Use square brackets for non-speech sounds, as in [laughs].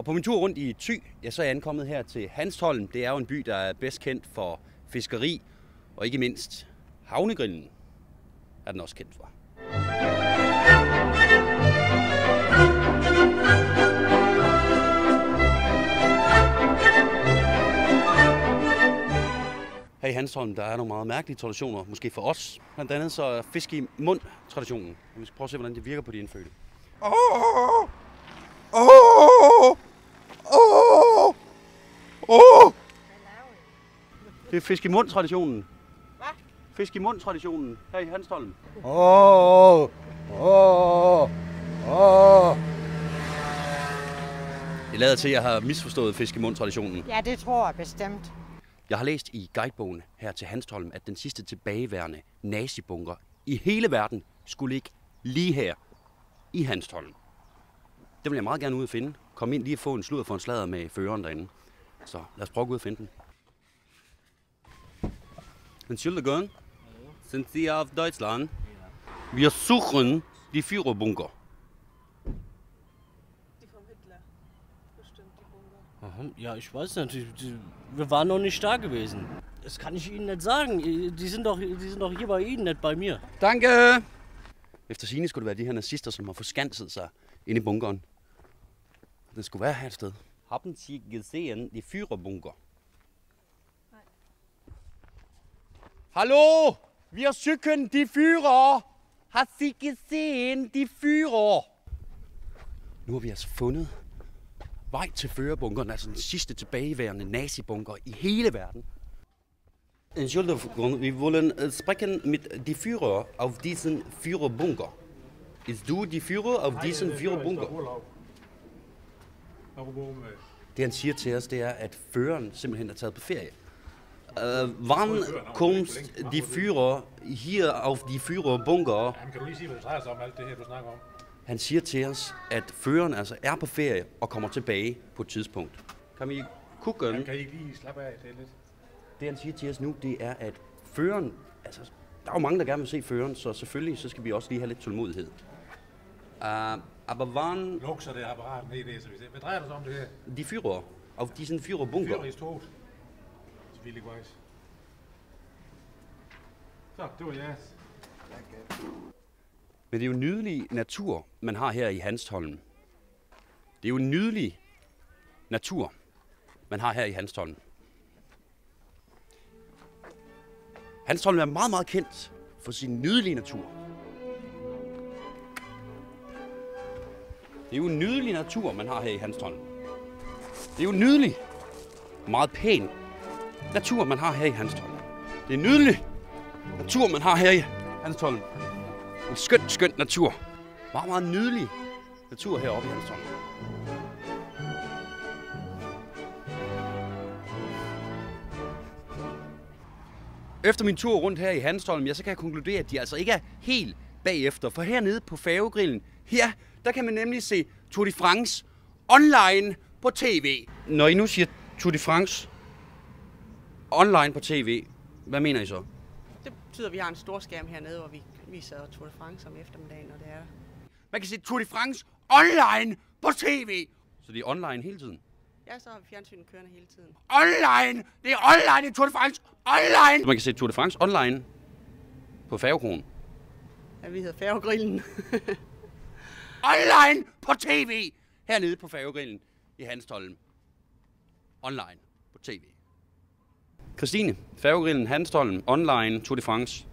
Og på min tur rundt i Thy, ja, så er jeg ankommet her til Hanstholm. Det er jo en by, der er bedst kendt for fiskeri, og ikke mindst havnegrillen er den også kendt for. Her i Hanstholm, der er nogle meget mærkelige traditioner, måske for os. Blandt andet så er fisk i mund traditionen. Vi skal prøve at se, hvordan det virker på de indfødte. Åh! Åh! Åh! Åh! Det er fisk i mund traditionen. Hvad? Fisk i mund traditionen her i Hanstholm. Åh! Åh! Åh! Det lader til, at jeg har misforstået fisk i mund traditionen. Ja, det tror jeg bestemt. Jeg har læst i guidebogen her til Hanstholm, at den sidste tilbageværende nazibunker i hele verden skulle ligge lige her i Hanstholm. Det vil jeg meget gerne ud og finde. Kom ind lige og få en sludder for en sladder med føreren derinde. Så lad os prøve at gå ud og finde den. Entschuldigung, sind Sie aus Deutschland? Wir suchen die Führerbunker. Die vom Hitler. Bestimmt, die Bunker. Aha, Ja, ich weiß nicht. Die, wir waren noch nicht da gewesen. Das kann ich Ihnen nicht sagen. Die sind doch, die sind doch hier bei Ihnen, nicht bei mir. Danke! Efter sine skulle det være de her nazister, som har forskanset sig inde i bunkeren. Den skulle være her et sted. Haben Sie gesehen die Führerbunker? Hallo! Wir suchen die Führer! Har Sie gesehen die Führer? Nu har vi altså fundet vej til førerbunkeren, altså den sidste tilbageværende nazibunker i hele verden. Entschuldigung, wir wollen äh, sprechen mit die Führer auf diesen Führerbunker. Ist du die Führer auf diesen Führerbunker? Det han siger til os, det er, at føreren simpelthen er taget på ferie. Uh, wann kommt die Führer hier auf die Führerbunker? Jamen, kan du lige sige, hvad det drejer sig om, alt det her, du snakker om? Han siger til os, at føreren altså er på ferie og kommer tilbage på et tidspunkt. Kan vi gucken? Jamen, kan I ikke lige slappe af det lidt? Det han siger til os nu, det er, at føreren, altså, der er jo mange, der gerne vil se føreren, så selvfølgelig så skal vi også lige have lidt tålmodighed. Uh, aber wann Luk så det apparat så vi ser. Hvad drejer det sig om det her? die Führer auf diesen Führerbunker? Fyr i stort. Selvfølgelig vejs. Så, det var jeres. Men det er jo nydelig natur, man har her i Hanstholm. Det er jo nydelig natur, man har her i Hanstholm. Hanstholm er meget, meget kendt for sin nydelige natur. Det er jo en nydelig natur, man har her i Hanstholm. Det er jo nydelig, meget pæn natur, man har her i Hanstholm. Det er nydelig natur, man har her i Hanstholm. En skøn, skøn natur. Meget, meget nydelig natur heroppe i Hanstholm. Efter min tur rundt her i Hanstholm, ja, så kan jeg konkludere, at de altså ikke er helt bagefter. For hernede på færgegrillen, ja, der kan man nemlig se Tour de France online på tv. Når I nu siger Tour de France online på tv, hvad mener I så? Det betyder, at vi har en stor skærm hernede, hvor vi viser Tour de France om eftermiddagen, når det er. Man kan se Tour de France online på tv. Så det er online hele tiden? Ja, så har vi fjernsynet kørende hele tiden. Online! Det er online i Tour de France! Online! Så man kan se Tour de France online på færgekronen. Ja, vi hedder Færgegrillen. [laughs] Online på tv! Hernede på færgegrillen i Hanstholm. Online på tv. Christine, færgegrillen Hanstholm online Tour de France.